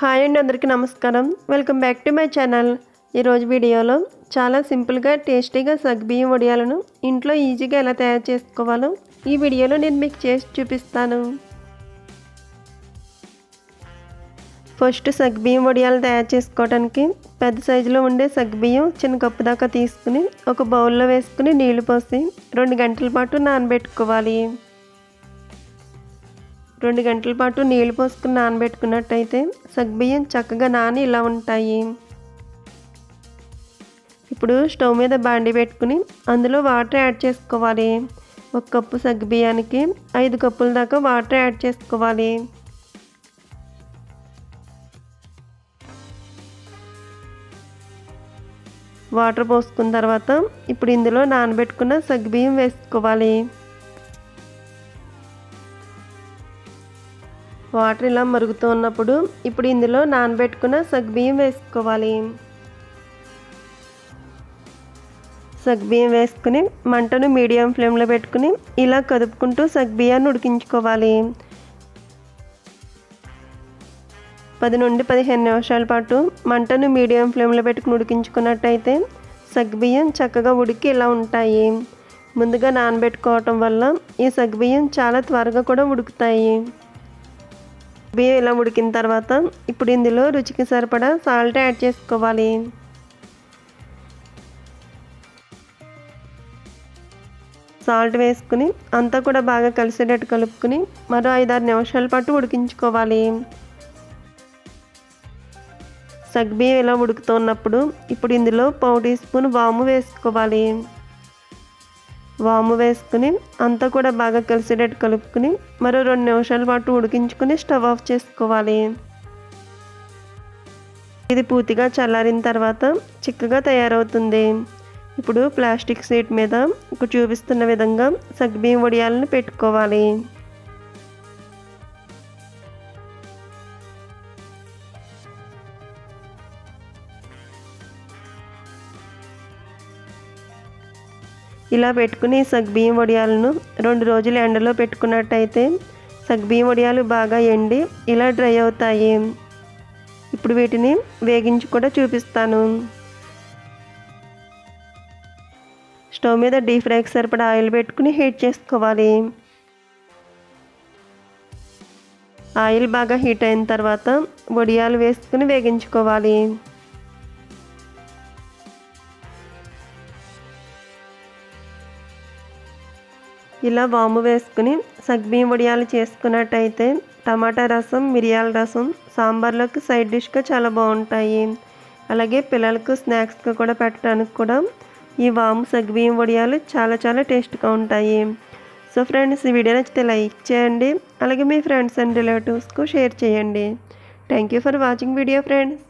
Hi అండి అందరికీ నమస్కారం. Welcome back to my channel. ఈరోజు వీడియోలో చాలా సింపుల్గా టేస్టీగా సగ్బియ్యం వడియాలను ఇంట్లో ఈజీగా ఎలా తయారు చేసుకోవాలో ఈ వీడియోలో నేను మీకు చేసి చూపిస్తాను. ఫస్ట్ సగ్బియ్యం వడియాలు తయారు చేసుకోవడానికి పెద్ద సైజులో ఉండే సగ్బియ్యం చిన్న కప్పు దాకా తీసుకుని ఒక బౌల్లో వేసుకుని నీళ్ళు పోసి రెండు గంటల పాటు నానబెట్టుకోవాలి. రెండు గంటల పాటు నీళ్ళు పోసుకుని నానబెట్టుకున్నట్టయితే సగ్బియ్యం చక్కగా నాని ఇలా ఉంటాయి. ఇప్పుడు స్టవ్ మీద బాండి పెట్టుకుని అందులో వాటర్ యాడ్ చేసుకోవాలి. ఒక కప్పు సగ్బియ్యానికి ఐదు కప్పుల దాకా వాటర్ యాడ్ చేసుకోవాలి. వాటర్ పోసుకున్న తర్వాత ఇప్పుడు ఇందులో నానబెట్టుకున్న సగ్బియ్యం వేసుకోవాలి. వాటర్ ఇలా మరుగుతూ ఉన్నప్పుడు ఇప్పుడు ఇందులో నానబెట్టుకున్న సగ్బియ్యం వేసుకోవాలి. సగ్బియ్యం వేసుకుని మంటను మీడియం ఫ్లేమ్లో పెట్టుకుని ఇలా కదుపుకుంటూ సగ్బియ్యాన్ని ఉడికించుకోవాలి. పది నుండి పదిహేను నిమిషాల పాటు మంటను మీడియం ఫ్లేమ్లో పెట్టుకుని ఉడికించుకున్నట్టయితే సగ్బియ్యం చక్కగా ఉడికి ఇలా ఉంటాయి. ముందుగా నానబెట్టుకోవటం వల్ల ఈ సగ్బియ్యం చాలా త్వరగా కూడా ఉడుకుతాయి. బియ్యం ఇలా ఉడికిన తర్వాత ఇప్పుడు ఇందులో రుచికి సరిపడా సాల్ట్ యాడ్ చేసుకోవాలి. సాల్ట్ వేసుకుని అంతా కూడా బాగా కలిసేటట్టు కలుపుకుని మరో ఐదారు నిమిషాల పాటు ఉడికించుకోవాలి. సగ్బియ్యం ఇలా ఉడుకుతున్నప్పుడు ఇప్పుడు ఇందులో పావు టీ స్పూన్ వాము వేసుకోవాలి. వాము వేసుకుని అంతా కూడా బాగా కలిసేటట్టు కలుపుకుని మరో రెండు నిమిషాల పాటు ఉడికించుకుని స్టవ్ ఆఫ్ చేసుకోవాలి. ఇది పూర్తిగా చల్లారిన తర్వాత చిక్కగా తయారవుతుంది. ఇప్పుడు ప్లాస్టిక్ సీట్ మీద చూపిస్తున్న విధంగా సగ్బియ్యం వడియాలను పెట్టుకోవాలి. ఇలా పెట్టుకుని సగ్బియ్యం వడియాలను రెండు రోజులు ఎండలో పెట్టుకున్నట్టయితే సగ్బియ్యం వడియాలు బాగా ఎండి ఇలా డ్రై అవుతాయి. ఇప్పుడు వీటిని వేగించి కూడా చూపిస్తాను. స్టవ్ మీద డీప్ ఫ్రైకి సరిపడా ఆయిల్ పెట్టుకుని హీట్ చేసుకోవాలి. ఆయిల్ బాగా హీట్ అయిన తర్వాత వడియాలు వేసుకుని వేగించుకోవాలి. ఇలా వాము వేసుకుని సగ్బియ్యం వడియాలు చేసుకున్నట్టయితే టమాటా రసం మిరియాల రసం సాంబార్లోకి సైడ్ డిష్గా చాలా బాగుంటాయి. అలాగే పిల్లలకు స్నాక్స్గా కూడా పెట్టడానికి కూడా ఈ వాము సగ్బియ్యం వడియాలు చాలా చాలా టేస్ట్గా ఉంటాయి. సో ఫ్రెండ్స్ ఈ వీడియో నచ్చితే లైక్ చేయండి. అలాగే మీ ఫ్రెండ్స్ అండ్ రిలేటివ్స్కు షేర్ చేయండి. Thank you for watching video friends.